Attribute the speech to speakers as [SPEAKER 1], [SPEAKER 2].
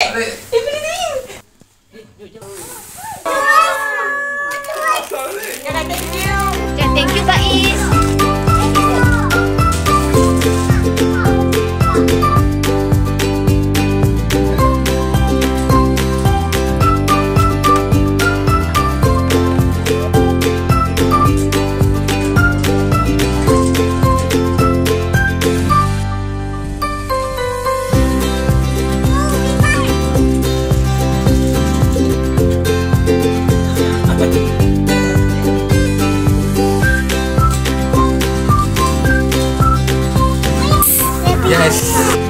[SPEAKER 1] Thank you Kak Im. Yes.